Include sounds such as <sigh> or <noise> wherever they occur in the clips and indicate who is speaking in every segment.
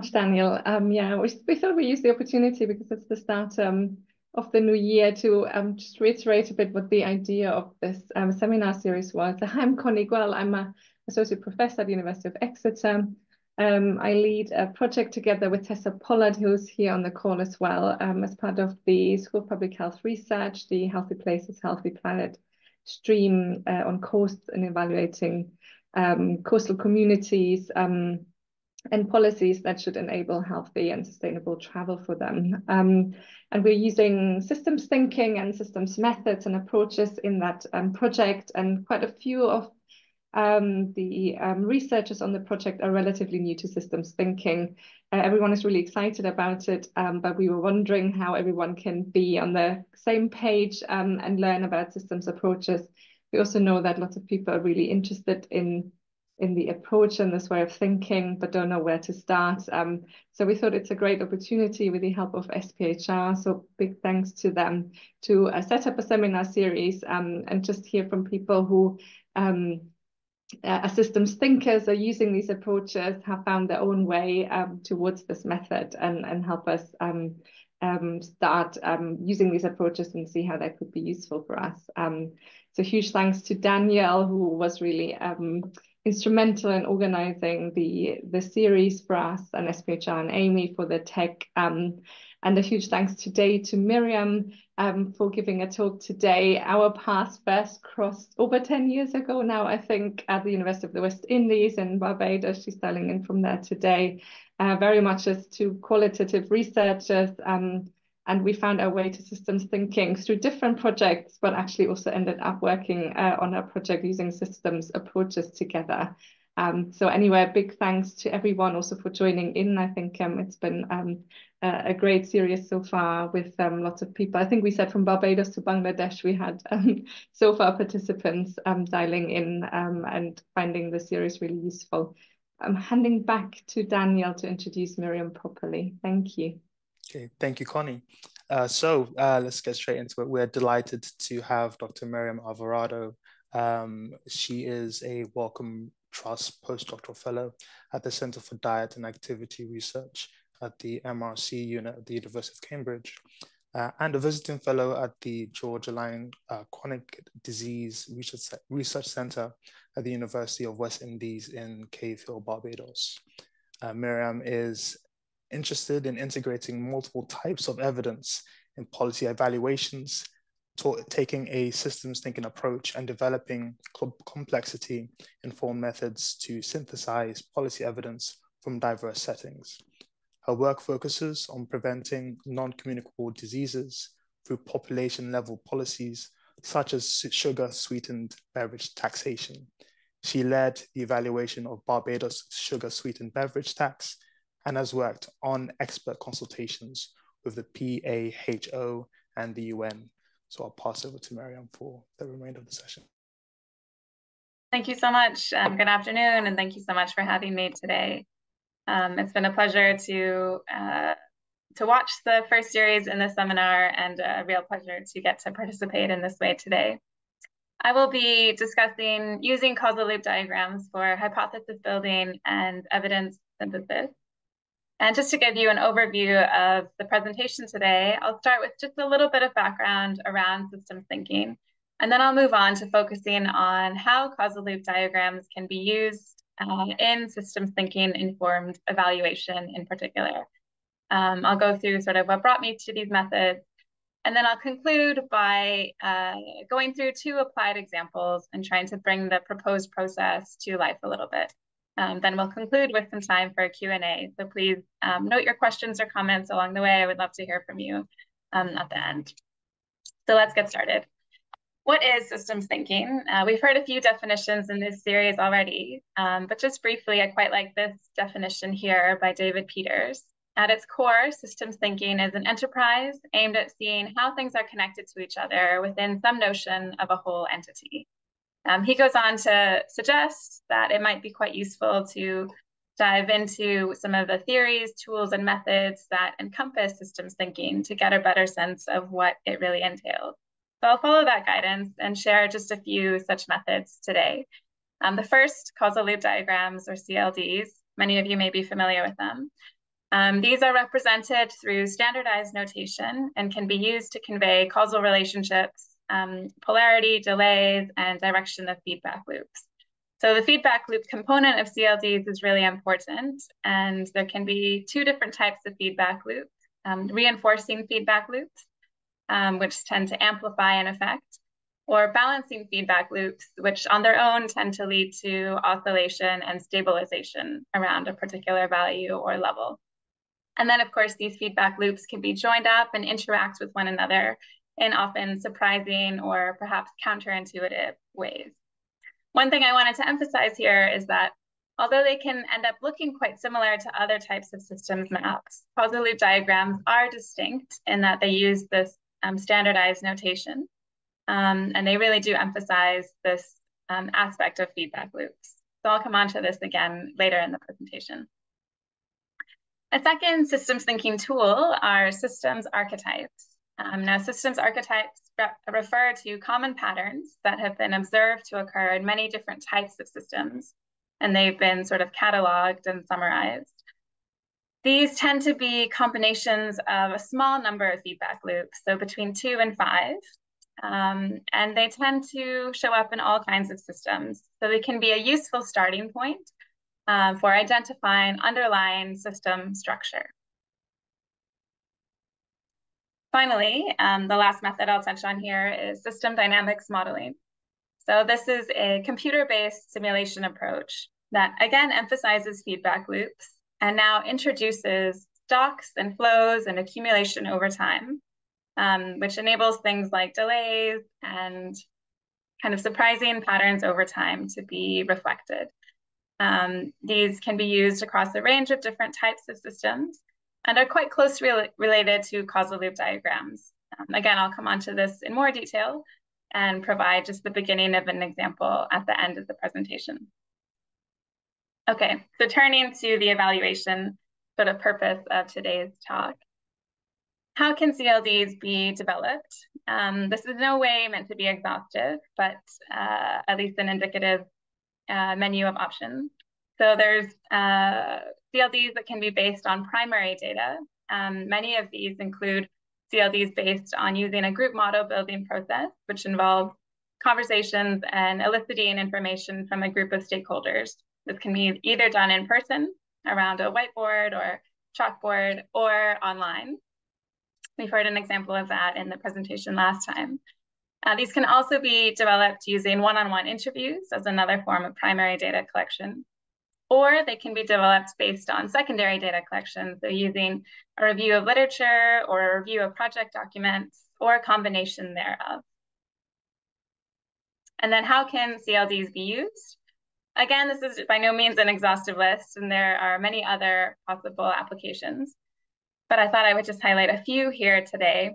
Speaker 1: much, Daniel. Um, yeah, we, we thought we use the opportunity because it's the start um, of the new year to um, just reiterate a bit what the idea of this um, seminar series was. I'm Connie Guell. I'm an associate professor at the University of Exeter. Um, I lead a project together with Tessa Pollard, who's here on the call as well, um, as part of the School of Public Health Research, the Healthy Places, Healthy Planet stream uh, on coasts and evaluating um, coastal communities um, and policies that should enable healthy and sustainable travel for them. Um, and we're using systems thinking and systems methods and approaches in that um, project. And quite a few of um, the um, researchers on the project are relatively new to systems thinking. Uh, everyone is really excited about it, um, but we were wondering how everyone can be on the same page um, and learn about systems approaches. We also know that lots of people are really interested in in the approach and this way of thinking, but don't know where to start. Um, so we thought it's a great opportunity with the help of SPHR. So big thanks to them to uh, set up a seminar series um, and just hear from people who um, uh, systems thinkers are using these approaches, have found their own way um, towards this method and, and help us um, start um, using these approaches and see how they could be useful for us. Um, so huge thanks to Danielle, who was really um, instrumental in organizing the, the series for us and SPHR and Amy for the tech. Um, and a huge thanks today to Miriam um, for giving a talk today. Our paths first crossed over 10 years ago now, I think, at the University of the West Indies in Barbados. She's dialing in from there today, uh, very much as two qualitative researchers. Um, and we found our way to systems thinking through different projects, but actually also ended up working uh, on a project using systems approaches together. Um, so anyway, a big thanks to everyone also for joining in. I think um, it's been um, a, a, great series so far with um, lots of people. I think we said from Barbados to Bangladesh, we had um, <laughs> so far participants um, dialing in and finding the series really useful. I'm handing back to Daniel to introduce Miriam properly. Thank you.
Speaker 2: Okay, thank you, Connie. Uh, so uh, let's get straight into it. We're delighted to have Dr. Miriam Alvarado. Um, she is a Wellcome Trust postdoctoral fellow at the Center for Diet and Activity Research at the MRC unit at the University of Cambridge, uh, and a visiting fellow at the George Alleyne uh, Chronic Disease Research, Research Center at the University of West Indies in Cave Hill, Barbados. Uh, Miriam is interested in integrating multiple types of evidence in policy evaluations, taking a systems thinking approach and developing complexity informed methods to synthesize policy evidence from diverse settings. Her work focuses on preventing non communicable diseases through population level policies such as sugar sweetened beverage taxation. She led the evaluation of Barbados' sugar sweetened beverage tax and has worked on expert consultations with the PAHO and the UN. So I'll pass over to Miriam for the remainder of the session.
Speaker 3: Thank you so much. Um, good afternoon, and thank you so much for having me today. Um, it's been a pleasure to uh, to watch the first series in the seminar and a real pleasure to get to participate in this way today. I will be discussing using causal loop diagrams for hypothesis building and evidence synthesis. And just to give you an overview of the presentation today, I'll start with just a little bit of background around systems thinking, and then I'll move on to focusing on how causal loop diagrams can be used uh, in systems thinking informed evaluation in particular. Um, I'll go through sort of what brought me to these methods, and then I'll conclude by uh, going through two applied examples and trying to bring the proposed process to life a little bit. Um, then we'll conclude with some time for a Q&A. So please um, note your questions or comments along the way. I would love to hear from you um, at the end. So let's get started. What is systems thinking? Uh, we've heard a few definitions in this series already, um, but just briefly, I quite like this definition here by David Peters. At its core, systems thinking is an enterprise aimed at seeing how things are connected to each other within some notion of a whole entity. Um, he goes on to suggest that it might be quite useful to dive into some of the theories, tools, and methods that encompass systems thinking to get a better sense of what it really entails. So I'll follow that guidance and share just a few such methods today. Um, the first, causal loop diagrams or CLDs, many of you may be familiar with them. Um, these are represented through standardized notation and can be used to convey causal relationships, um, polarity, delays, and direction of feedback loops. So the feedback loop component of CLDs is really important, and there can be two different types of feedback loops, um, reinforcing feedback loops, um, which tend to amplify an effect, or balancing feedback loops, which on their own tend to lead to oscillation and stabilization around a particular value or level. And then, of course, these feedback loops can be joined up and interact with one another in often surprising or perhaps counterintuitive ways. One thing I wanted to emphasize here is that although they can end up looking quite similar to other types of systems maps, causal loop diagrams are distinct in that they use this um, standardized notation. Um, and they really do emphasize this um, aspect of feedback loops. So I'll come on to this again later in the presentation. A second systems thinking tool are systems archetypes. Um, now, systems archetypes re refer to common patterns that have been observed to occur in many different types of systems, and they've been sort of cataloged and summarized. These tend to be combinations of a small number of feedback loops, so between two and five, um, and they tend to show up in all kinds of systems. So they can be a useful starting point um, for identifying underlying system structure. Finally, um, the last method I'll touch on here is system dynamics modeling. So this is a computer-based simulation approach that again emphasizes feedback loops and now introduces stocks and flows and accumulation over time, um, which enables things like delays and kind of surprising patterns over time to be reflected. Um, these can be used across a range of different types of systems and are quite closely re related to causal loop diagrams. Um, again, I'll come on to this in more detail and provide just the beginning of an example at the end of the presentation. Okay, so turning to the evaluation sort of purpose of today's talk. How can CLDs be developed? Um, this is no way meant to be exhaustive, but uh, at least an indicative uh, menu of options. So there's uh, CLDs that can be based on primary data. Um, many of these include CLDs based on using a group model building process, which involves conversations and eliciting information from a group of stakeholders. This can be either done in person around a whiteboard or chalkboard or online. We've heard an example of that in the presentation last time. Uh, these can also be developed using one-on-one -on -one interviews as another form of primary data collection, or they can be developed based on secondary data collection, so using a review of literature or a review of project documents or a combination thereof. And then how can CLDs be used? Again, this is by no means an exhaustive list, and there are many other possible applications, but I thought I would just highlight a few here today.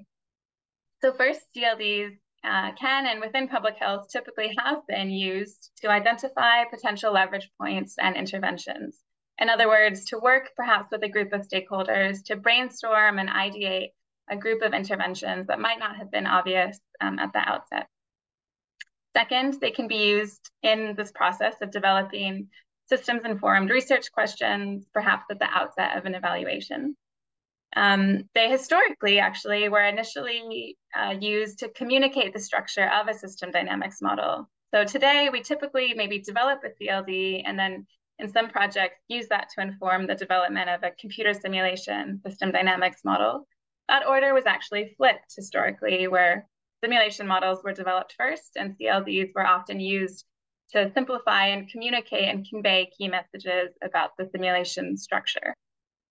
Speaker 3: So first, CLDs uh, can and within public health typically have been used to identify potential leverage points and interventions. In other words, to work perhaps with a group of stakeholders to brainstorm and ideate a group of interventions that might not have been obvious um, at the outset. Second, they can be used in this process of developing systems-informed research questions, perhaps at the outset of an evaluation. Um, they historically actually were initially uh, used to communicate the structure of a system dynamics model. So today we typically maybe develop a CLD and then in some projects use that to inform the development of a computer simulation system dynamics model. That order was actually flipped historically where simulation models were developed first and CLDs were often used to simplify and communicate and convey key messages about the simulation structure.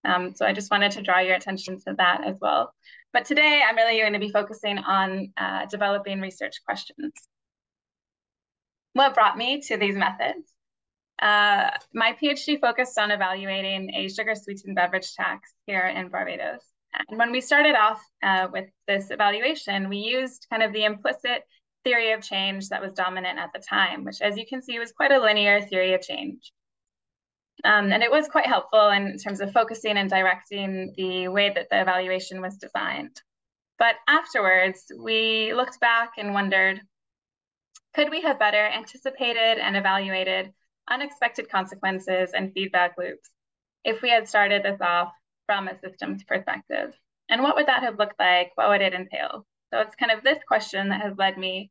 Speaker 3: Um, so I just wanted to draw your attention to that as well. But today I'm really going to be focusing on uh, developing research questions. What brought me to these methods? Uh, my PhD focused on evaluating a sugar sweetened beverage tax here in Barbados. And when we started off uh, with this evaluation, we used kind of the implicit theory of change that was dominant at the time, which as you can see was quite a linear theory of change. Um, and it was quite helpful in terms of focusing and directing the way that the evaluation was designed. But afterwards, we looked back and wondered, could we have better anticipated and evaluated unexpected consequences and feedback loops if we had started this off from a systems perspective. And what would that have looked like? What would it entail? So it's kind of this question that has led me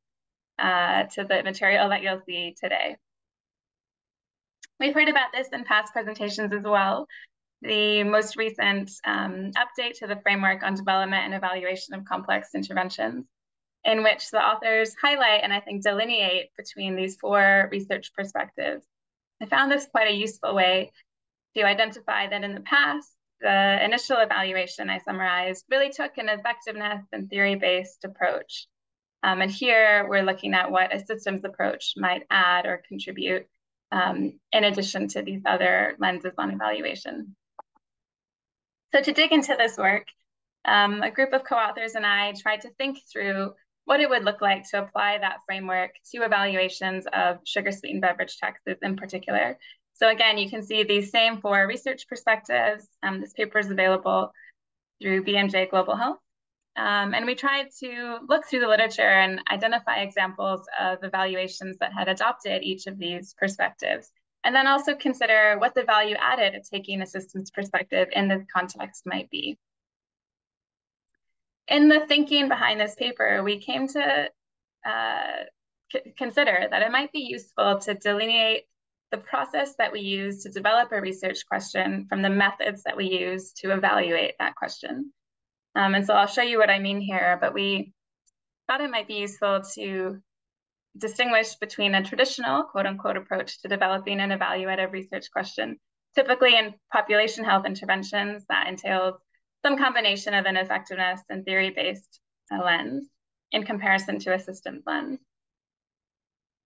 Speaker 3: uh, to the material that you'll see today. We've heard about this in past presentations as well. The most recent um, update to the framework on development and evaluation of complex interventions, in which the authors highlight and I think delineate between these four research perspectives. I found this quite a useful way to identify that in the past, the initial evaluation I summarized really took an effectiveness and theory-based approach. Um, and here we're looking at what a systems approach might add or contribute um, in addition to these other lenses on evaluation. So to dig into this work, um, a group of co-authors and I tried to think through what it would look like to apply that framework to evaluations of sugar-sweetened beverage taxes in particular, so again, you can see these same four research perspectives. Um, this paper is available through BMJ Global Health. Um, and we tried to look through the literature and identify examples of evaluations that had adopted each of these perspectives. And then also consider what the value added of taking a systems perspective in this context might be. In the thinking behind this paper, we came to uh, consider that it might be useful to delineate the process that we use to develop a research question from the methods that we use to evaluate that question. Um, and so I'll show you what I mean here, but we thought it might be useful to distinguish between a traditional quote unquote approach to developing an evaluative research question. Typically in population health interventions, that entails some combination of an effectiveness and theory-based uh, lens in comparison to a systems lens.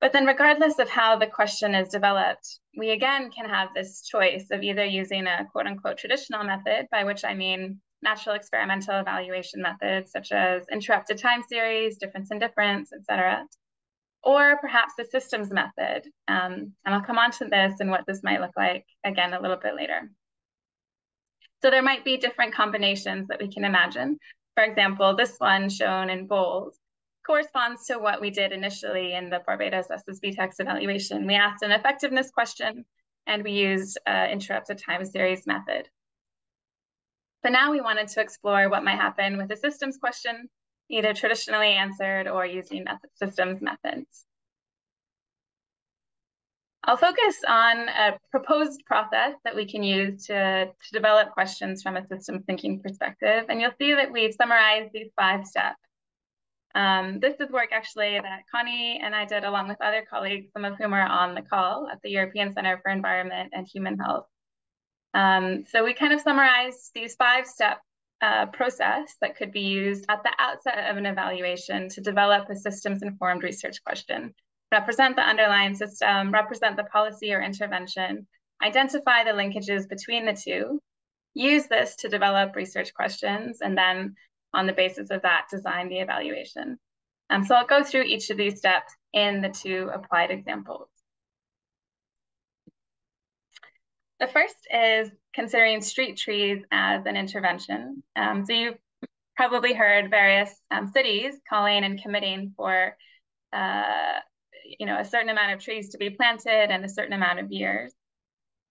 Speaker 3: But then regardless of how the question is developed, we again can have this choice of either using a quote unquote traditional method, by which I mean natural experimental evaluation methods such as interrupted time series, difference in difference, etc. or perhaps the systems method. Um, and I'll come on to this and what this might look like again a little bit later. So there might be different combinations that we can imagine. For example, this one shown in bold corresponds to what we did initially in the Barbados SSB tax evaluation. We asked an effectiveness question and we used uh, interrupted time series method. But now we wanted to explore what might happen with a systems question, either traditionally answered or using method, systems methods. I'll focus on a proposed process that we can use to, to develop questions from a systems thinking perspective. And you'll see that we've summarized these five steps. Um, this is work actually that Connie and I did along with other colleagues, some of whom are on the call at the European Center for Environment and Human Health. Um, so we kind of summarized these five step uh, process that could be used at the outset of an evaluation to develop a systems informed research question, represent the underlying system, represent the policy or intervention, identify the linkages between the two, use this to develop research questions, and then on the basis of that, design the evaluation. Um, so I'll go through each of these steps in the two applied examples. The first is considering street trees as an intervention. Um, so you've probably heard various um, cities calling and committing for uh, you know, a certain amount of trees to be planted in a certain amount of years.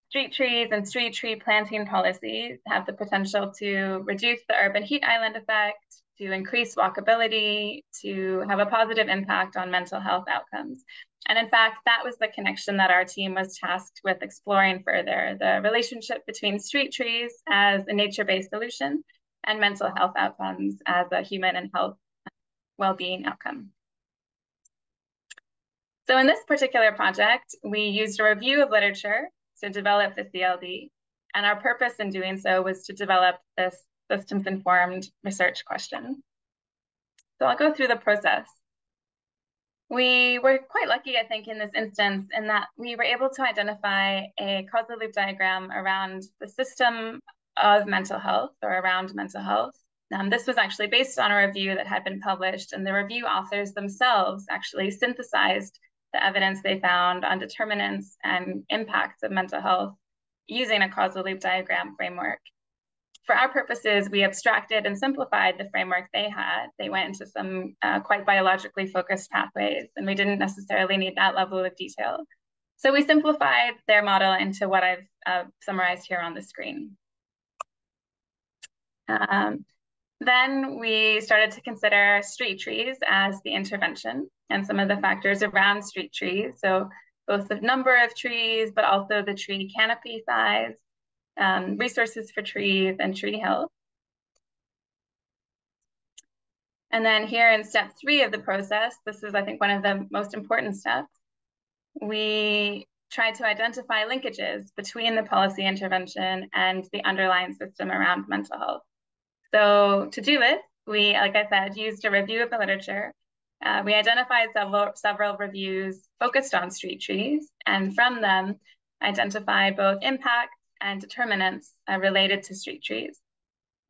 Speaker 3: Street trees and street tree planting policies have the potential to reduce the urban heat island effect, to increase walkability, to have a positive impact on mental health outcomes. And in fact, that was the connection that our team was tasked with exploring further, the relationship between street trees as a nature-based solution and mental health outcomes as a human and health well-being outcome. So in this particular project, we used a review of literature to develop the CLD. And our purpose in doing so was to develop this systems informed research question. So I'll go through the process. We were quite lucky, I think, in this instance, in that we were able to identify a causal loop diagram around the system of mental health or around mental health. Um, this was actually based on a review that had been published, and the review authors themselves actually synthesized the evidence they found on determinants and impacts of mental health using a causal loop diagram framework. For our purposes, we abstracted and simplified the framework they had. They went into some uh, quite biologically focused pathways, and we didn't necessarily need that level of detail. So we simplified their model into what I've uh, summarized here on the screen. Um, then we started to consider street trees as the intervention and some of the factors around street trees. So both the number of trees, but also the tree canopy size, um, resources for trees and tree health. And then here in step three of the process, this is, I think, one of the most important steps. We try to identify linkages between the policy intervention and the underlying system around mental health. So to do this, we, like I said, used a review of the literature. Uh, we identified several, several reviews focused on street trees, and from them, identified both impact and determinants uh, related to street trees.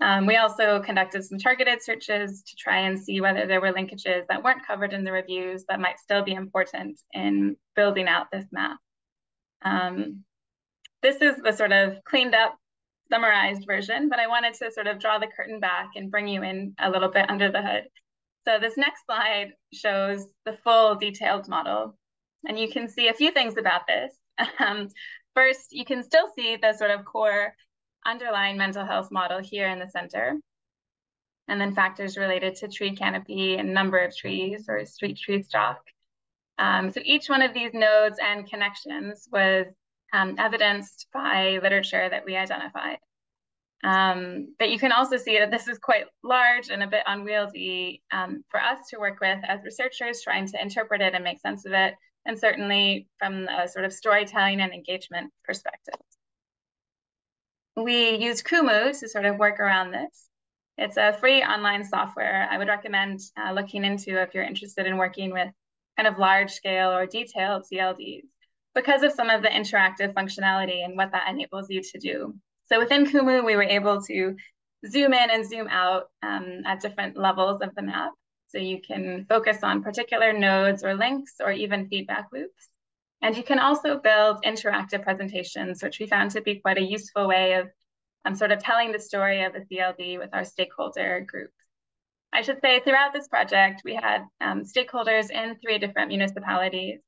Speaker 3: Um, we also conducted some targeted searches to try and see whether there were linkages that weren't covered in the reviews that might still be important in building out this map. Um, this is the sort of cleaned up, summarized version, but I wanted to sort of draw the curtain back and bring you in a little bit under the hood. So this next slide shows the full detailed model. And you can see a few things about this. <laughs> Um, first, you can still see the sort of core underlying mental health model here in the center. And then factors related to tree canopy and number of trees or street tree stock. Um, so each one of these nodes and connections was um, evidenced by literature that we identified. Um, but you can also see that this is quite large and a bit unwieldy um, for us to work with as researchers trying to interpret it and make sense of it, and certainly from a sort of storytelling and engagement perspective. We use Kumu to sort of work around this. It's a free online software I would recommend uh, looking into if you're interested in working with kind of large scale or detailed CLDs because of some of the interactive functionality and what that enables you to do. So within Kumu, we were able to zoom in and zoom out um, at different levels of the map. So you can focus on particular nodes or links or even feedback loops. And you can also build interactive presentations, which we found to be quite a useful way of um, sort of telling the story of the CLD with our stakeholder groups. I should say throughout this project, we had um, stakeholders in three different municipalities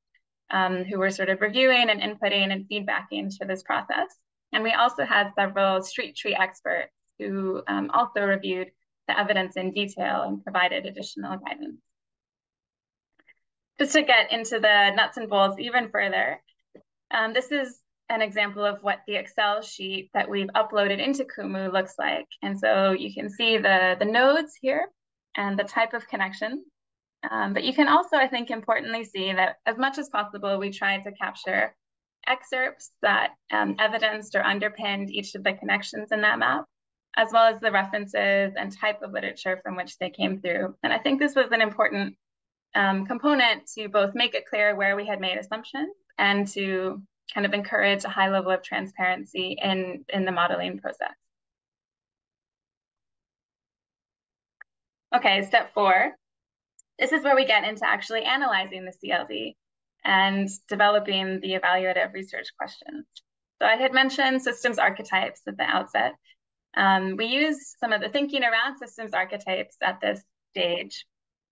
Speaker 3: um, who were sort of reviewing and inputting and feedbacking to this process. And we also had several street tree experts who um, also reviewed the evidence in detail and provided additional guidance. Just to get into the nuts and bolts even further, um, this is an example of what the Excel sheet that we've uploaded into Kumu looks like. And so you can see the, the nodes here and the type of connection. Um, but you can also, I think, importantly see that as much as possible, we tried to capture excerpts that um, evidenced or underpinned each of the connections in that map, as well as the references and type of literature from which they came through. And I think this was an important um, component to both make it clear where we had made assumptions and to kind of encourage a high level of transparency in, in the modeling process. Okay, step four. This is where we get into actually analyzing the CLD and developing the evaluative research questions. So I had mentioned systems archetypes at the outset. Um, we use some of the thinking around systems archetypes at this stage.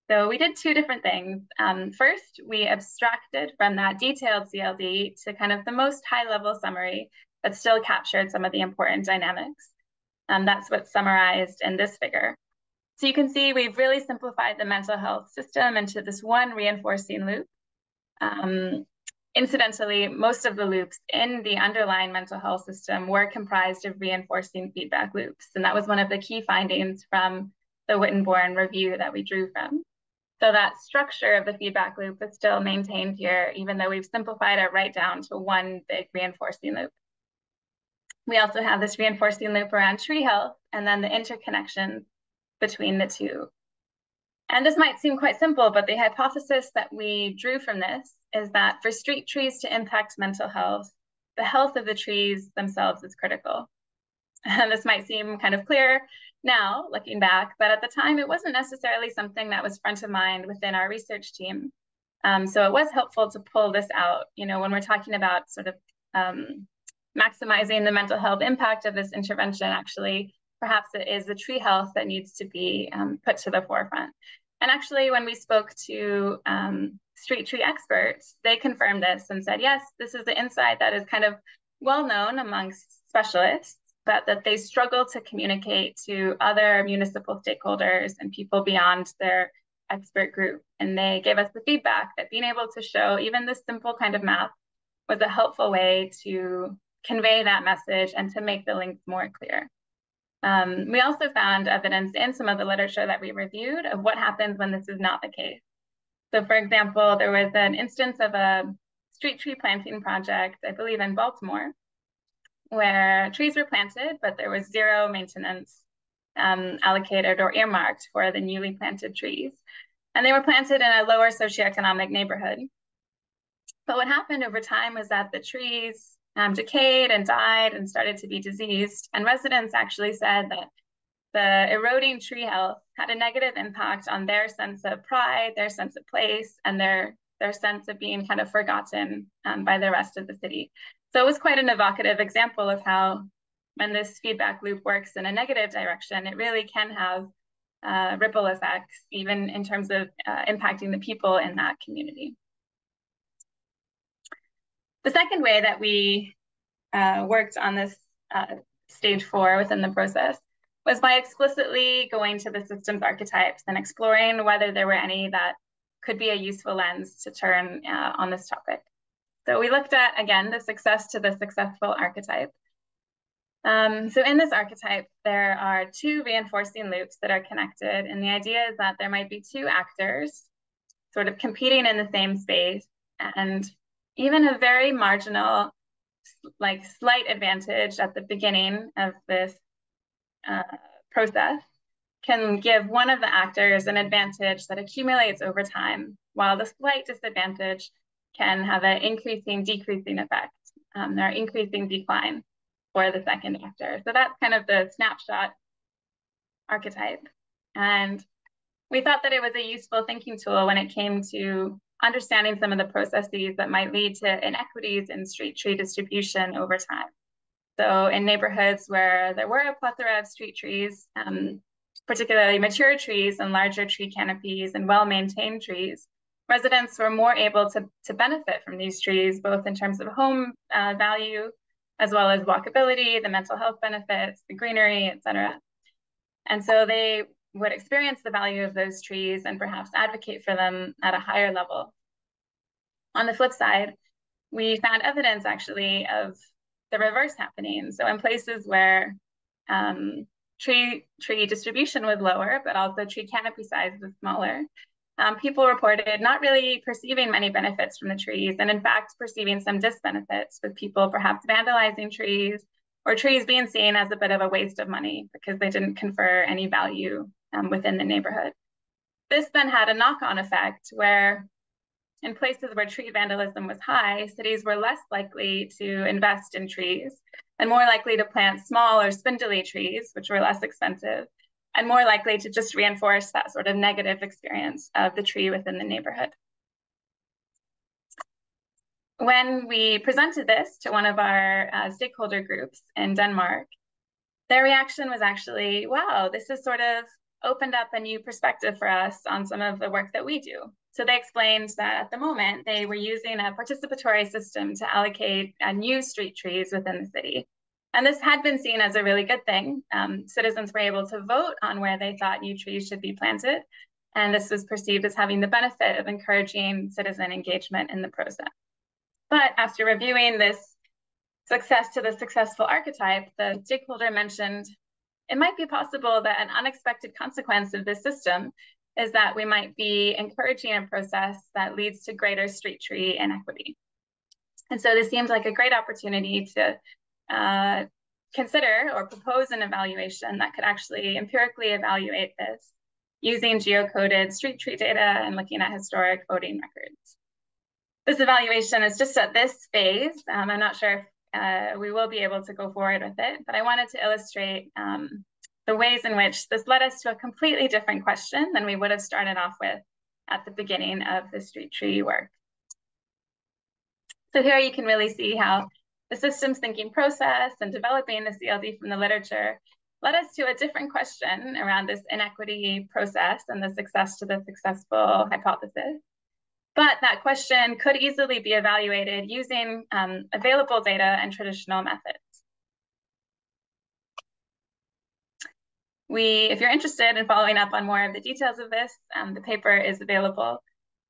Speaker 3: So we did two different things. Um, first, we abstracted from that detailed CLD to kind of the most high level summary that still captured some of the important dynamics. Um, that's what's summarized in this figure. So you can see we've really simplified the mental health system into this one reinforcing loop. Um, incidentally, most of the loops in the underlying mental health system were comprised of reinforcing feedback loops. And that was one of the key findings from the Wittenborn review that we drew from. So that structure of the feedback loop is still maintained here, even though we've simplified it right down to one big reinforcing loop. We also have this reinforcing loop around tree health and then the interconnections between the two. And this might seem quite simple, but the hypothesis that we drew from this is that for street trees to impact mental health, the health of the trees themselves is critical. And <laughs> this might seem kind of clear now, looking back, but at the time it wasn't necessarily something that was front of mind within our research team. Um, so it was helpful to pull this out, you know, when we're talking about sort of um, maximizing the mental health impact of this intervention, actually perhaps it is the tree health that needs to be um, put to the forefront. And actually, when we spoke to um, street tree experts, they confirmed this and said, yes, this is the insight that is kind of well known amongst specialists, but that they struggle to communicate to other municipal stakeholders and people beyond their expert group. And they gave us the feedback that being able to show even this simple kind of math was a helpful way to convey that message and to make the links more clear. Um, we also found evidence in some of the literature that we reviewed of what happens when this is not the case. So for example, there was an instance of a street tree planting project, I believe in Baltimore, where trees were planted, but there was zero maintenance um, allocated or earmarked for the newly planted trees. And they were planted in a lower socioeconomic neighborhood. But what happened over time was that the trees um, decayed and died and started to be diseased. And residents actually said that the eroding tree health had a negative impact on their sense of pride, their sense of place, and their, their sense of being kind of forgotten um, by the rest of the city. So it was quite an evocative example of how when this feedback loop works in a negative direction, it really can have uh, ripple effects, even in terms of uh, impacting the people in that community. The second way that we uh, worked on this uh, stage four within the process was by explicitly going to the systems archetypes and exploring whether there were any that could be a useful lens to turn uh, on this topic. So we looked at, again, the success to the successful archetype. Um, so in this archetype, there are two reinforcing loops that are connected. And the idea is that there might be two actors sort of competing in the same space and even a very marginal, like slight advantage at the beginning of this uh, process can give one of the actors an advantage that accumulates over time, while the slight disadvantage can have an increasing, decreasing effect. Um, are increasing decline for the second actor. So that's kind of the snapshot archetype. And we thought that it was a useful thinking tool when it came to understanding some of the processes that might lead to inequities in street tree distribution over time. So in neighborhoods where there were a plethora of street trees, um, particularly mature trees and larger tree canopies and well-maintained trees, residents were more able to, to benefit from these trees, both in terms of home uh, value as well as walkability, the mental health benefits, the greenery, et cetera. And so they would experience the value of those trees and perhaps advocate for them at a higher level. On the flip side, we found evidence actually of the reverse happening. So in places where um, tree tree distribution was lower, but also tree canopy size was smaller, um, people reported not really perceiving many benefits from the trees, and in fact, perceiving some disbenefits with people perhaps vandalizing trees or trees being seen as a bit of a waste of money because they didn't confer any value um, within the neighborhood. This then had a knock on effect where, in places where tree vandalism was high, cities were less likely to invest in trees and more likely to plant small or spindly trees, which were less expensive, and more likely to just reinforce that sort of negative experience of the tree within the neighborhood. When we presented this to one of our uh, stakeholder groups in Denmark, their reaction was actually, wow, this is sort of opened up a new perspective for us on some of the work that we do. So they explained that at the moment they were using a participatory system to allocate uh, new street trees within the city. And this had been seen as a really good thing. Um, citizens were able to vote on where they thought new trees should be planted. And this was perceived as having the benefit of encouraging citizen engagement in the process. But after reviewing this success to the successful archetype, the stakeholder mentioned it might be possible that an unexpected consequence of this system is that we might be encouraging a process that leads to greater street tree inequity. And so this seems like a great opportunity to uh, consider or propose an evaluation that could actually empirically evaluate this using geocoded street tree data and looking at historic voting records. This evaluation is just at this phase. Um, I'm not sure if uh, we will be able to go forward with it, but I wanted to illustrate um, the ways in which this led us to a completely different question than we would have started off with at the beginning of the street tree work. So here you can really see how the systems thinking process and developing the CLD from the literature led us to a different question around this inequity process and the success to the successful hypothesis. But that question could easily be evaluated using um, available data and traditional methods. We, if you're interested in following up on more of the details of this, um, the paper is available.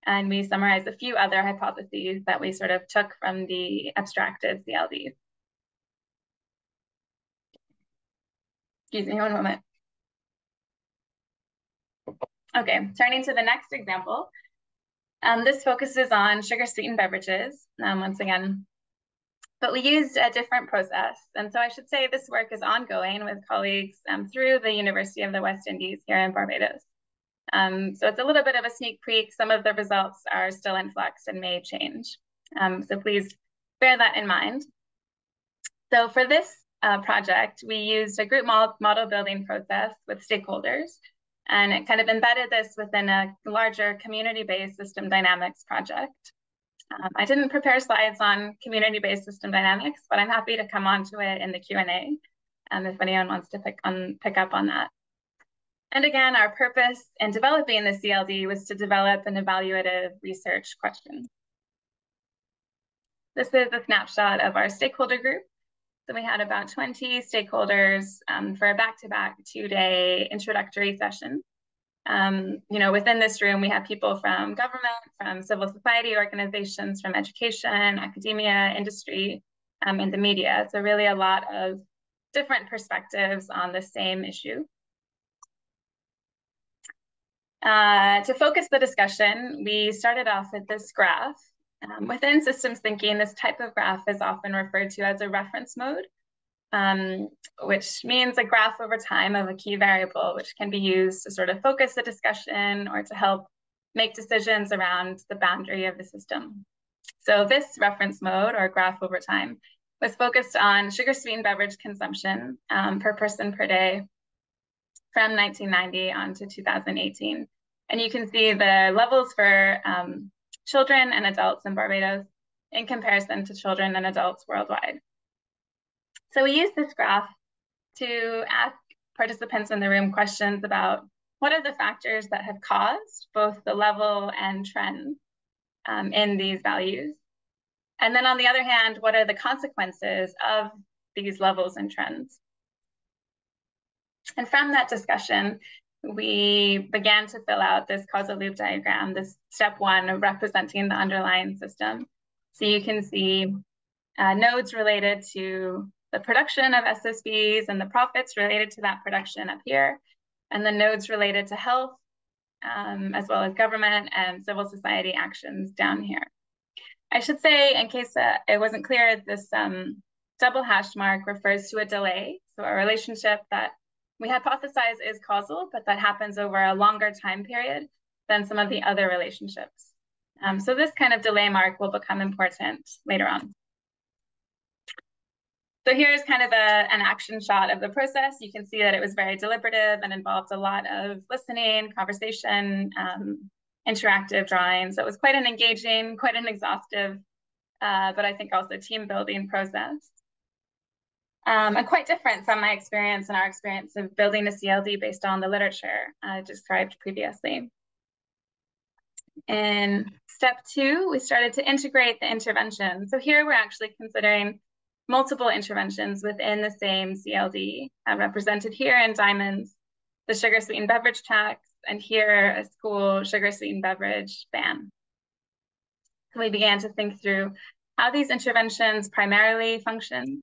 Speaker 3: And we summarize a few other hypotheses that we sort of took from the abstracted CLD. Excuse me one moment. Okay, turning to the next example. Um, this focuses on sugar sweetened beverages. Um, once again, but we used a different process. And so I should say this work is ongoing with colleagues um, through the University of the West Indies here in Barbados. Um, so it's a little bit of a sneak peek. Some of the results are still in flux and may change. Um, so please bear that in mind. So for this uh, project, we used a group model building process with stakeholders, and it kind of embedded this within a larger community-based system dynamics project. Um, I didn't prepare slides on community-based system dynamics, but I'm happy to come on to it in the Q&A um, if anyone wants to pick, on, pick up on that. And again, our purpose in developing the CLD was to develop an evaluative research question. This is a snapshot of our stakeholder group. So we had about 20 stakeholders um, for a back-to-back two-day introductory session. Um, you know, within this room, we have people from government, from civil society organizations, from education, academia, industry, um, and the media. So really a lot of different perspectives on the same issue. Uh, to focus the discussion, we started off with this graph. Um, within systems thinking, this type of graph is often referred to as a reference mode um, which means a graph over time of a key variable, which can be used to sort of focus the discussion or to help make decisions around the boundary of the system. So this reference mode or graph over time was focused on sugar sweetened beverage consumption um, per person per day from 1990 on to 2018. And you can see the levels for um, children and adults in Barbados in comparison to children and adults worldwide. So we use this graph to ask participants in the room questions about what are the factors that have caused both the level and trend um, in these values? And then on the other hand, what are the consequences of these levels and trends? And from that discussion, we began to fill out this causal loop diagram, this step one of representing the underlying system. So you can see uh, nodes related to the production of SSBs and the profits related to that production up here, and the nodes related to health, um, as well as government and civil society actions down here. I should say, in case uh, it wasn't clear, this um, double hash mark refers to a delay, so a relationship that we hypothesize is causal, but that happens over a longer time period than some of the other relationships. Um, so this kind of delay mark will become important later on. So here's kind of a, an action shot of the process. You can see that it was very deliberative and involved a lot of listening, conversation, um, interactive drawing. So it was quite an engaging, quite an exhaustive, uh, but I think also team building process. Um, and quite different from my experience and our experience of building a CLD based on the literature I described previously. In step two, we started to integrate the intervention. So here we're actually considering multiple interventions within the same CLD, uh, represented here in diamonds, the sugar sweetened beverage tax, and here a school sugar sweetened beverage ban. We began to think through how these interventions primarily function,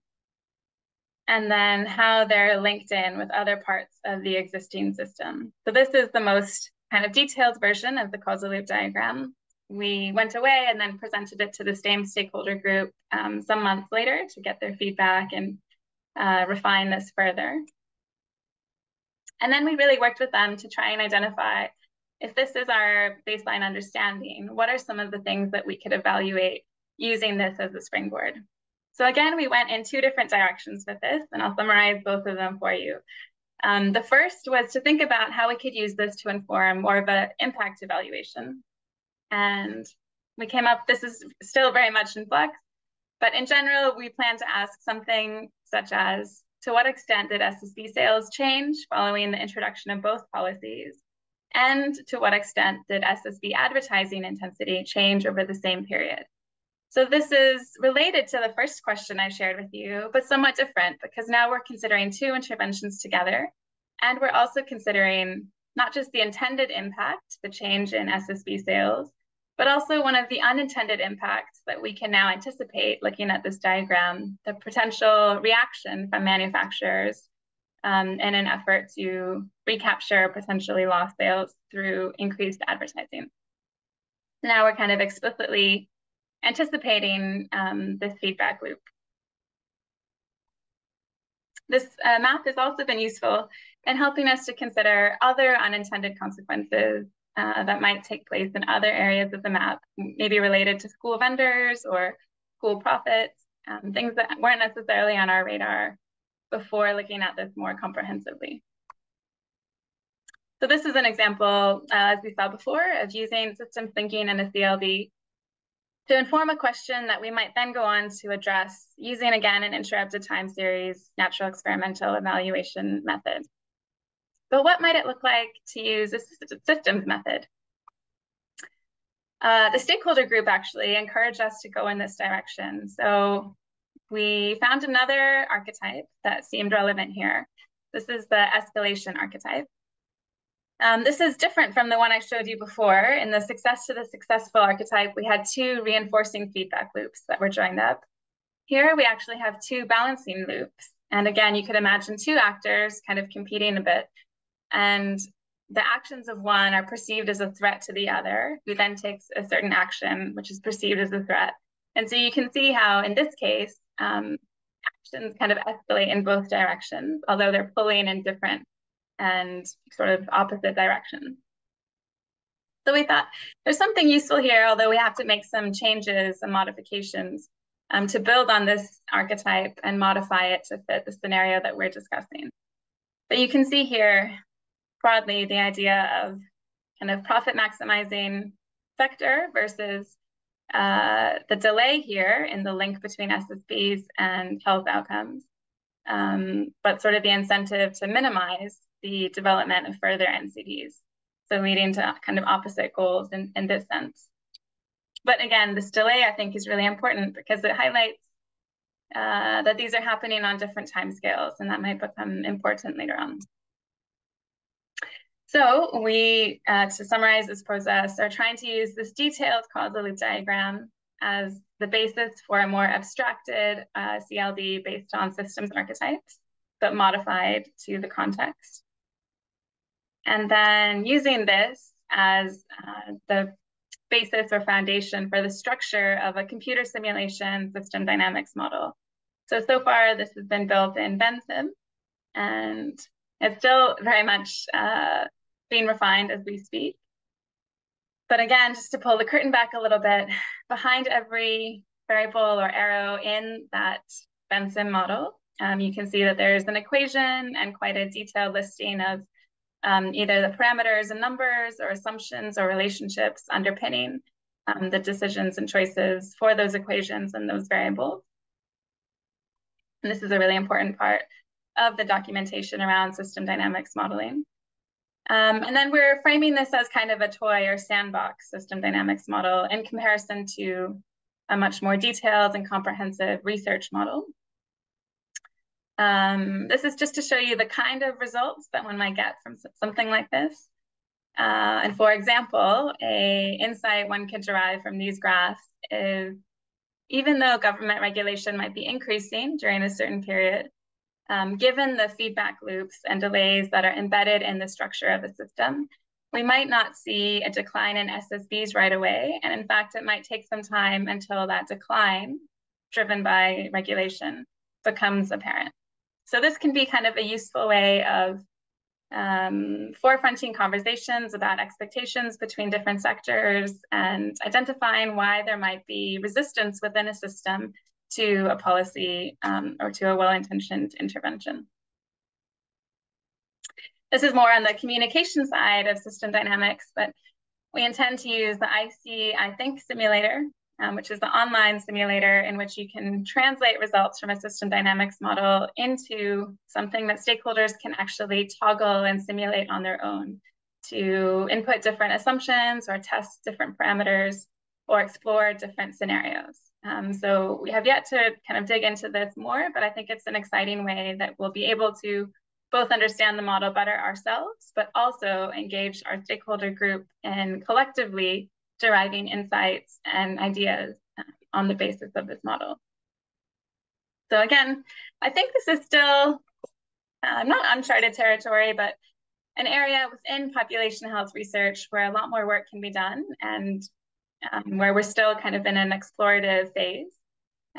Speaker 3: and then how they're linked in with other parts of the existing system. So this is the most kind of detailed version of the causal loop diagram we went away and then presented it to the same stakeholder group um, some months later to get their feedback and uh, refine this further. And then we really worked with them to try and identify if this is our baseline understanding, what are some of the things that we could evaluate using this as a springboard? So again, we went in two different directions with this, and I'll summarize both of them for you. Um, the first was to think about how we could use this to inform more of an impact evaluation. And we came up, this is still very much in flux, but in general, we plan to ask something such as, to what extent did SSB sales change following the introduction of both policies? And to what extent did SSB advertising intensity change over the same period? So this is related to the first question I shared with you, but somewhat different because now we're considering two interventions together and we're also considering not just the intended impact, the change in SSB sales, but also one of the unintended impacts that we can now anticipate looking at this diagram, the potential reaction from manufacturers um, in an effort to recapture potentially lost sales through increased advertising. Now we're kind of explicitly anticipating um, this feedback loop. This uh, map has also been useful in helping us to consider other unintended consequences uh, that might take place in other areas of the map, maybe related to school vendors or school profits, um, things that weren't necessarily on our radar before looking at this more comprehensively. So this is an example, uh, as we saw before, of using systems thinking in a CLD to inform a question that we might then go on to address using, again, an interrupted time series natural experimental evaluation method. But what might it look like to use a systems method? Uh, the stakeholder group actually encouraged us to go in this direction. So we found another archetype that seemed relevant here. This is the escalation archetype. Um, this is different from the one I showed you before. In the success to the successful archetype, we had two reinforcing feedback loops that were joined up. Here we actually have two balancing loops. And again, you could imagine two actors kind of competing a bit and the actions of one are perceived as a threat to the other, who then takes a certain action, which is perceived as a threat. And so you can see how, in this case, um, actions kind of escalate in both directions, although they're pulling in different and sort of opposite directions. So we thought there's something useful here, although we have to make some changes and modifications um, to build on this archetype and modify it to fit the scenario that we're discussing. But you can see here broadly the idea of kind of profit maximizing sector versus uh, the delay here in the link between SSBs and health outcomes, um, but sort of the incentive to minimize the development of further NCDs. So leading to kind of opposite goals in, in this sense. But again, this delay I think is really important because it highlights uh, that these are happening on different timescales and that might become important later on. So we, uh, to summarize this process, are trying to use this detailed causal loop diagram as the basis for a more abstracted uh, CLD based on systems archetypes, but modified to the context. And then using this as uh, the basis or foundation for the structure of a computer simulation system dynamics model. So, so far this has been built in Vensim and it's still very much uh, being refined as we speak. But again, just to pull the curtain back a little bit, <laughs> behind every variable or arrow in that Vensim model, um, you can see that there's an equation and quite a detailed listing of um, either the parameters and numbers or assumptions or relationships underpinning um, the decisions and choices for those equations and those variables. And this is a really important part of the documentation around system dynamics modeling. Um, and then we're framing this as kind of a toy or sandbox system dynamics model in comparison to a much more detailed and comprehensive research model. Um, this is just to show you the kind of results that one might get from something like this. Uh, and for example, a insight one could derive from these graphs is even though government regulation might be increasing during a certain period, um, given the feedback loops and delays that are embedded in the structure of a system, we might not see a decline in SSBs right away. And in fact, it might take some time until that decline, driven by regulation, becomes apparent. So this can be kind of a useful way of um, forefronting conversations about expectations between different sectors and identifying why there might be resistance within a system to a policy um, or to a well-intentioned intervention. This is more on the communication side of system dynamics, but we intend to use the isee iThink simulator, um, which is the online simulator in which you can translate results from a system dynamics model into something that stakeholders can actually toggle and simulate on their own to input different assumptions or test different parameters or explore different scenarios. Um, so we have yet to kind of dig into this more, but I think it's an exciting way that we'll be able to both understand the model better ourselves, but also engage our stakeholder group and collectively deriving insights and ideas uh, on the basis of this model. So again, I think this is still uh, not uncharted territory, but an area within population health research where a lot more work can be done and um, where we're still kind of in an explorative phase.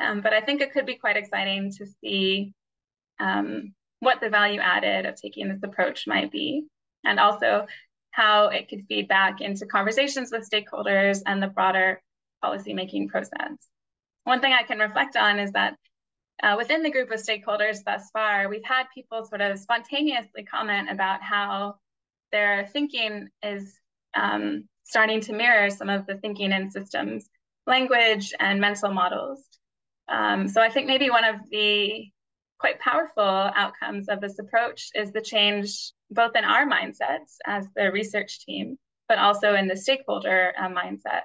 Speaker 3: Um, but I think it could be quite exciting to see um, what the value added of taking this approach might be, and also how it could feed back into conversations with stakeholders and the broader policymaking process. One thing I can reflect on is that uh, within the group of stakeholders thus far, we've had people sort of spontaneously comment about how their thinking is um, starting to mirror some of the thinking in systems, language and mental models. Um, so I think maybe one of the quite powerful outcomes of this approach is the change both in our mindsets as the research team, but also in the stakeholder uh, mindset.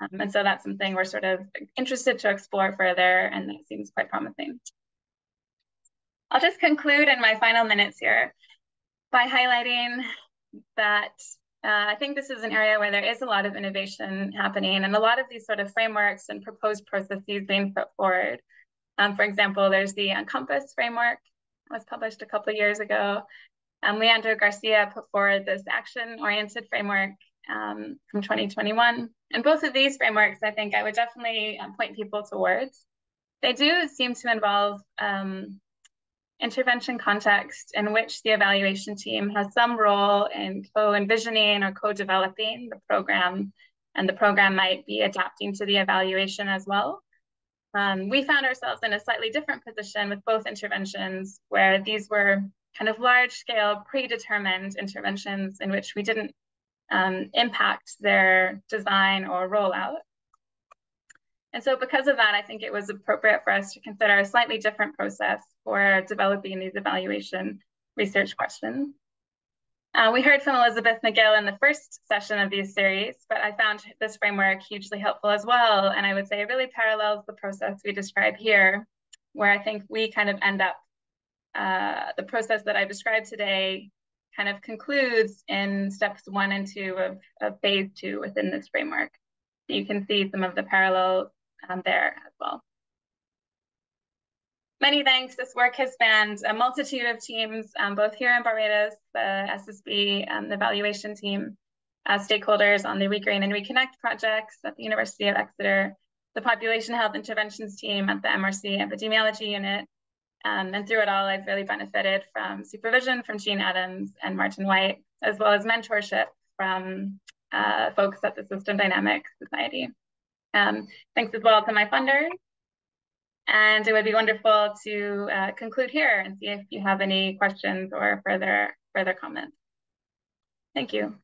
Speaker 3: Um, and so that's something we're sort of interested to explore further, and that seems quite promising. I'll just conclude in my final minutes here by highlighting that uh, I think this is an area where there is a lot of innovation happening and a lot of these sort of frameworks and proposed processes being put forward. Um, for example, there's the Compass framework, was published a couple of years ago. Um, Leandro Garcia put forward this action-oriented framework um, from 2021. And both of these frameworks, I think I would definitely um, point people towards. They do seem to involve um, intervention context in which the evaluation team has some role in co-envisioning or co-developing the program, and the program might be adapting to the evaluation as well. Um, we found ourselves in a slightly different position with both interventions, where these were kind of large scale predetermined interventions in which we didn't um, impact their design or rollout. And so because of that, I think it was appropriate for us to consider a slightly different process for developing these evaluation research questions. Uh, we heard from Elizabeth McGill in the first session of these series, but I found this framework hugely helpful as well. And I would say it really parallels the process we describe here, where I think we kind of end up, uh, the process that I described today kind of concludes in steps one and two of, of phase two within this framework. You can see some of the parallels um, there as well. Many thanks. This work has spanned a multitude of teams, um, both here in Barbados, the SSB, and the evaluation team, as stakeholders on the Regreen and Reconnect projects at the University of Exeter, the population health interventions team at the MRC epidemiology unit, um, and through it all, I've really benefited from supervision from Jean Adams and Martin White, as well as mentorship from uh, folks at the System Dynamics Society. Um, thanks as well to my funders. And it would be wonderful to uh, conclude here and see if you have any questions or further further comments. Thank you.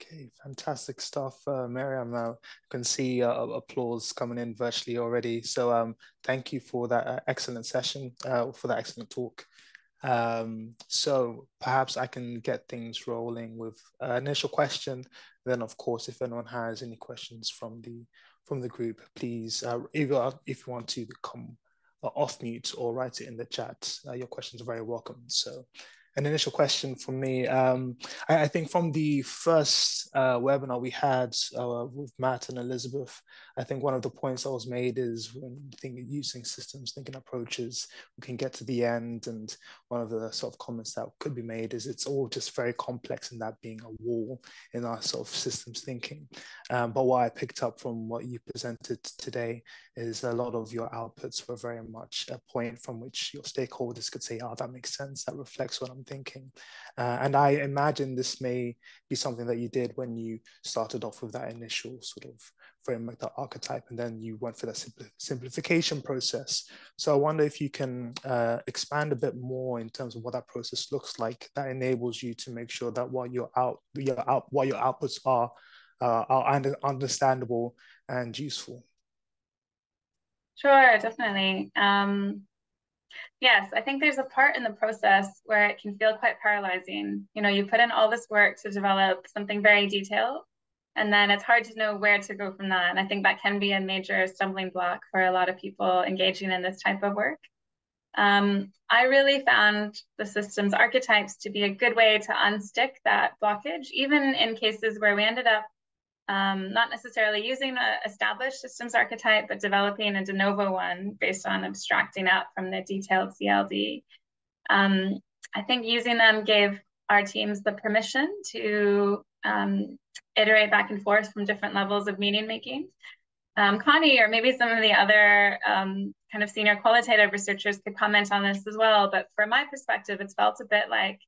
Speaker 2: Okay, fantastic stuff, uh, Miriam. Now you can see uh, applause coming in virtually already. So um, thank you for that uh, excellent session, uh, for that excellent talk. Um, so perhaps I can get things rolling with an initial question. Then, of course, if anyone has any questions from the from the group, please, uh, either if you want to come off mute or write it in the chat, uh, your questions are very welcome. So an initial question from me. Um, I, I, think from the first uh, webinar we had uh, with Matt and Elizabeth, I think one of the points that was made is when thinking using systems thinking approaches, we can get to the end. And one of the sort of comments that could be made is it's all just very complex and that being a wall in our sort of systems thinking. Um, but what I picked up from what you presented today is a lot of your outputs were very much a point from which your stakeholders could say, oh, that makes sense. That reflects what I'm thinking. Uh, and I imagine this may be something that you did when you started off with that initial sort of framework, that archetype, and then you went for that simpl simplification process. So I wonder if you can uh, expand a bit more in terms of what that process looks like that enables you to make sure that what your out, your out, what your outputs are, uh, are understandable and useful.
Speaker 3: Sure, definitely. Um, Yes, I think there's a part in the process where it can feel quite paralyzing. You know, you put in all this work to develop something very detailed, and then it's hard to know where to go from that. And I think that can be a major stumbling block for a lot of people engaging in this type of work. Um, I really found the systems archetypes to be a good way to unstick that blockage, even in cases where we ended up um, not necessarily using an established systems archetype, but developing a de novo one based on abstracting out from the detailed CLD. Um, I think using them gave our teams the permission to um, iterate back and forth from different levels of meaning making. Um, Connie, or maybe some of the other um, kind of senior qualitative researchers could comment on this as well. But from my perspective, it's felt a bit like,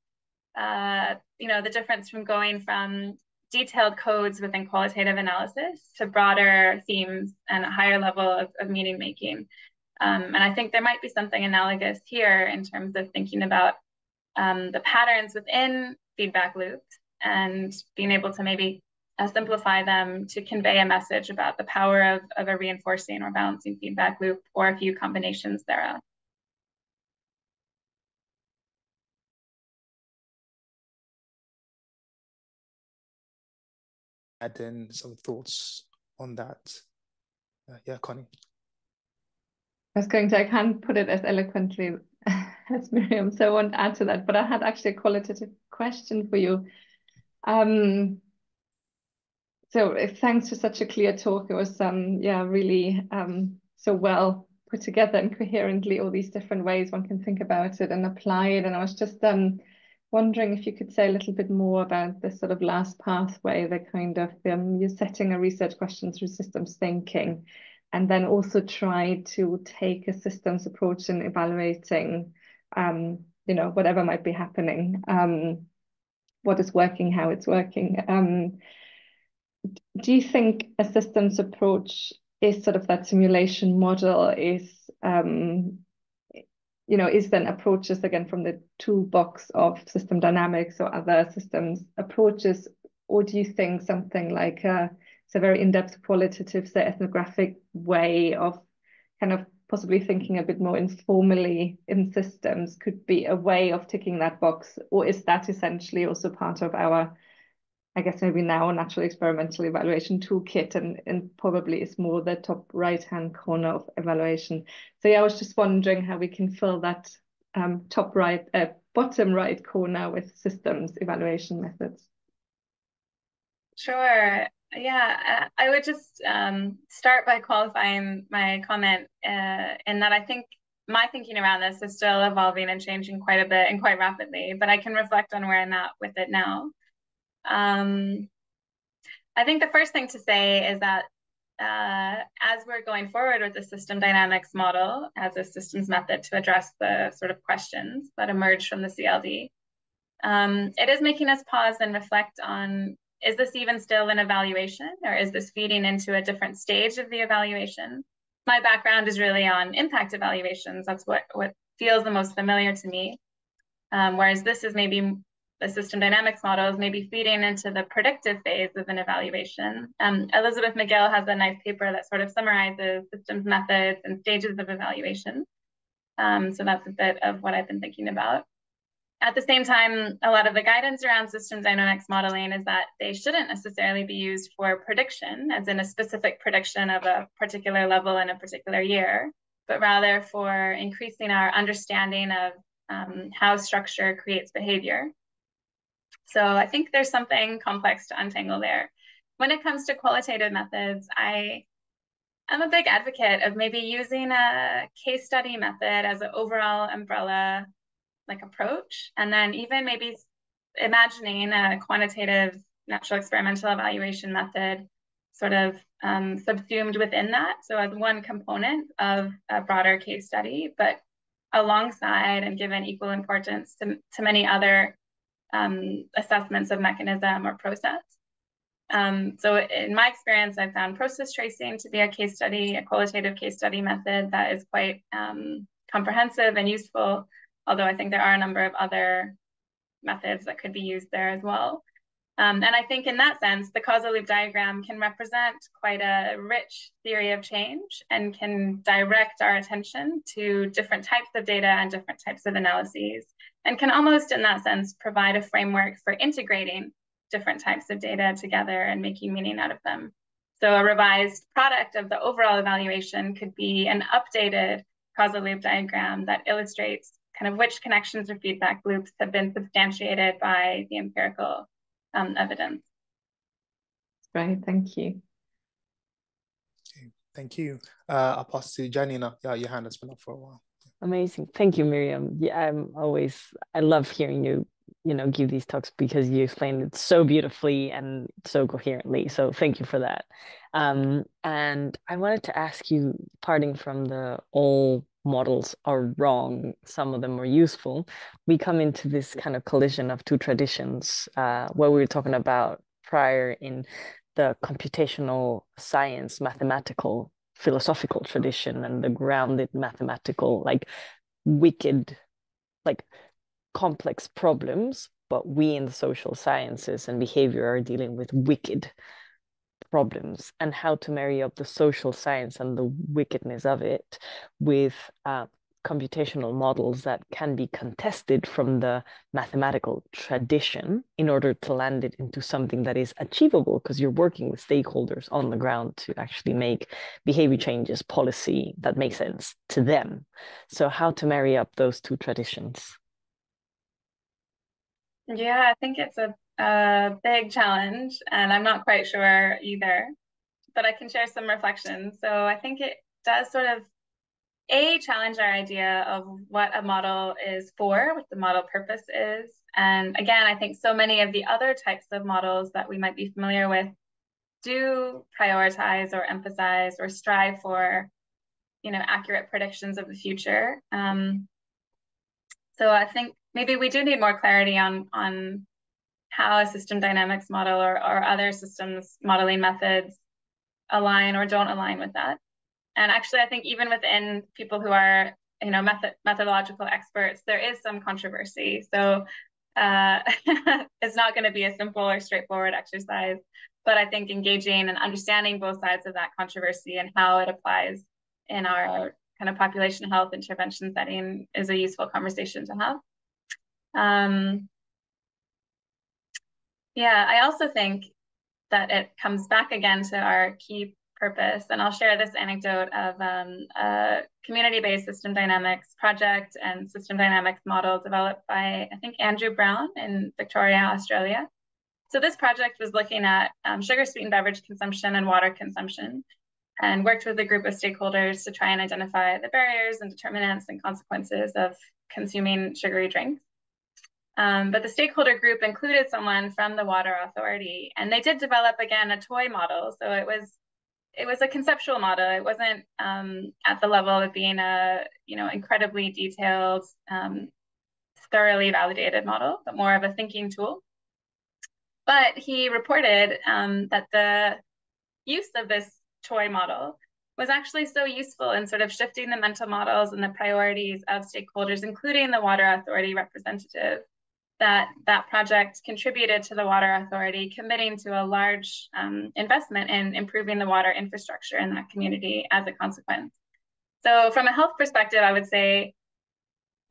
Speaker 3: uh, you know, the difference from going from detailed codes within qualitative analysis to broader themes and a higher level of, of meaning making. Um, and I think there might be something analogous here in terms of thinking about um, the patterns within feedback loops and being able to maybe uh, simplify them to convey a message about the power of, of a reinforcing or balancing feedback loop or a few combinations thereof.
Speaker 2: Add in some thoughts on that. Uh, yeah, Connie.
Speaker 1: I was going to, I can't put it as eloquently <laughs> as Miriam, so I won't add to that, but I had actually a qualitative question for you. Um, so thanks for such a clear talk. It was um yeah really um so well put together and coherently all these different ways one can think about it and apply it. And I was just um wondering if you could say a little bit more about this sort of last pathway, the kind of um, you're setting a research question through systems thinking, and then also try to take a systems approach in evaluating, um, you know, whatever might be happening, um, what is working, how it's working. Um, do you think a systems approach is sort of that simulation model is um, you know is then approaches again from the toolbox of system dynamics or other systems approaches or do you think something like a it's a very in-depth qualitative say ethnographic way of kind of possibly thinking a bit more informally in systems could be a way of ticking that box? Or is that essentially also part of our I guess maybe now a natural experimental evaluation toolkit and, and probably is more the top right hand corner of evaluation. So yeah, I was just wondering how we can fill that um, top right, uh, bottom right corner with systems evaluation methods.
Speaker 3: Sure. Yeah, I would just um, start by qualifying my comment uh, in that I think my thinking around this is still evolving and changing quite a bit and quite rapidly, but I can reflect on where I'm at with it now. Um, I think the first thing to say is that uh, as we're going forward with the system dynamics model as a systems method to address the sort of questions that emerge from the CLD, um, it is making us pause and reflect on, is this even still an evaluation or is this feeding into a different stage of the evaluation? My background is really on impact evaluations. That's what, what feels the most familiar to me. Um, whereas this is maybe the system dynamics models may be feeding into the predictive phase of an evaluation. Um, Elizabeth McGill has a nice paper that sort of summarizes systems methods and stages of evaluation. Um, so that's a bit of what I've been thinking about. At the same time, a lot of the guidance around system dynamics modeling is that they shouldn't necessarily be used for prediction, as in a specific prediction of a particular level in a particular year, but rather for increasing our understanding of um, how structure creates behavior. So I think there's something complex to untangle there. When it comes to qualitative methods, I am a big advocate of maybe using a case study method as an overall umbrella like approach, and then even maybe imagining a quantitative natural experimental evaluation method sort of um, subsumed within that. So as one component of a broader case study, but alongside and given equal importance to, to many other um, assessments of mechanism or process. Um, so in my experience, I found process tracing to be a case study, a qualitative case study method that is quite um, comprehensive and useful, although I think there are a number of other methods that could be used there as well. Um, and I think in that sense, the causal loop diagram can represent quite a rich theory of change and can direct our attention to different types of data and different types of analyses and can almost in that sense provide a framework for integrating different types of data together and making meaning out of them. So a revised product of the overall evaluation could be an updated causal loop diagram that illustrates kind of which connections or feedback loops have been substantiated by the empirical um, evidence.
Speaker 1: Great, thank you.
Speaker 2: Okay, thank you. Uh, I'll pass to Janina. Yeah, your hand has been up for a while.
Speaker 4: Amazing. Thank you, Miriam. Yeah, I'm always, I love hearing you, you know, give these talks because you explain it so beautifully and so coherently. So thank you for that. Um, and I wanted to ask you, parting from the all models are wrong, some of them are useful, we come into this kind of collision of two traditions, uh, where we were talking about prior in the computational science, mathematical philosophical tradition and the grounded mathematical like wicked like complex problems but we in the social sciences and behavior are dealing with wicked problems and how to marry up the social science and the wickedness of it with uh, computational models that can be contested from the mathematical tradition in order to land it into something that is achievable because you're working with stakeholders on the ground to actually make behavior changes policy that makes sense to them. So how to marry up those two traditions?
Speaker 3: Yeah i think it's a, a big challenge and i'm not quite sure either but i can share some reflections. So i think it does sort of a challenge our idea of what a model is for, what the model purpose is. And again, I think so many of the other types of models that we might be familiar with do prioritize or emphasize or strive for, you know, accurate predictions of the future. Um, so I think maybe we do need more clarity on on how a system dynamics model or, or other systems modeling methods align or don't align with that. And actually, I think even within people who are, you know, method methodological experts, there is some controversy. So uh, <laughs> it's not going to be a simple or straightforward exercise. But I think engaging and understanding both sides of that controversy and how it applies in our kind of population health intervention setting is a useful conversation to have. Um, yeah, I also think that it comes back again to our key purpose. And I'll share this anecdote of um, a community-based system dynamics project and system dynamics model developed by, I think, Andrew Brown in Victoria, Australia. So this project was looking at um, sugar-sweetened beverage consumption and water consumption and worked with a group of stakeholders to try and identify the barriers and determinants and consequences of consuming sugary drinks. Um, but the stakeholder group included someone from the Water Authority, and they did develop again a toy model. So it was it was a conceptual model. It wasn't um, at the level of being a you know incredibly detailed, um, thoroughly validated model, but more of a thinking tool. But he reported um, that the use of this toy model was actually so useful in sort of shifting the mental models and the priorities of stakeholders, including the water authority representative, that that project contributed to the Water Authority committing to a large um, investment in improving the water infrastructure in that community as a consequence. So from a health perspective, I would say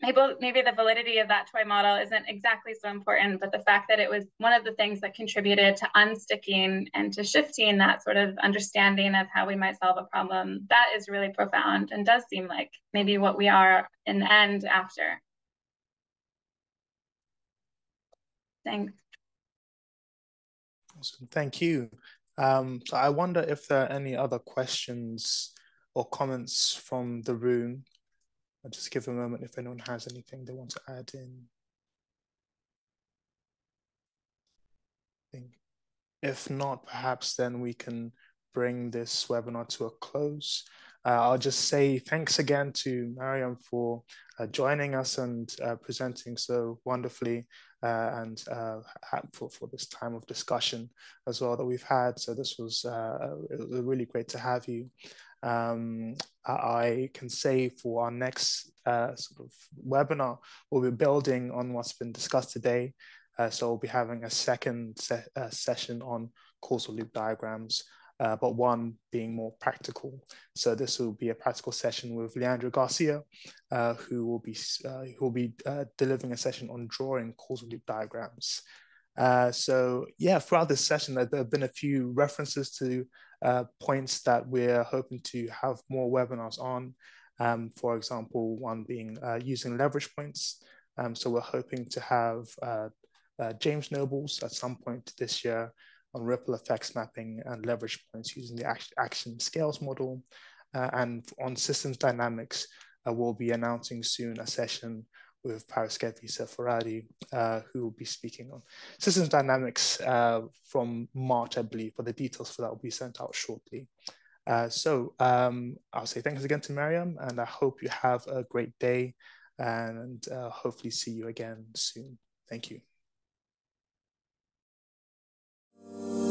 Speaker 3: maybe, maybe the validity of that toy model isn't exactly so important, but the fact that it was one of the things that contributed to unsticking and to shifting that sort of understanding of how we might solve a problem, that is really profound and does seem like maybe what we are in the end after. Thanks.
Speaker 2: Awesome. Thank you. Um, so I wonder if there are any other questions or comments from the room. I'll just give a moment if anyone has anything they want to add in. If not, perhaps then we can bring this webinar to a close. Uh, I'll just say thanks again to Mariam for uh, joining us and uh, presenting so wonderfully uh, and uh, for, this time of discussion as well that we've had. So this was, uh, was really great to have you. Um, I can say for our next sort of webinar, we'll be building on what's been discussed today. so we'll be having a second se session on causal loop diagrams uh, but one being more practical. So this will be a practical session with Leandro Garcia, uh, who will be uh, who will be uh, delivering a session on drawing causal loop diagrams. Uh, so yeah, throughout this session, there have been a few references to uh, points that we're hoping to have more webinars on. Um, for example, one being using leverage points. Um, so we're hoping to have James Nobles at some point this year on ripple effects mapping and leverage points using the action scales model. Uh, and on systems dynamics, uh, we'll be announcing soon a session with Paraskevi Seferidi, uh, who will be speaking on systems dynamics uh, from March, I believe, but the details for that will be sent out shortly. Uh, so um, I'll say thanks again to Miriam, and I hope you have a great day and uh, hopefully see you again soon. Thank you you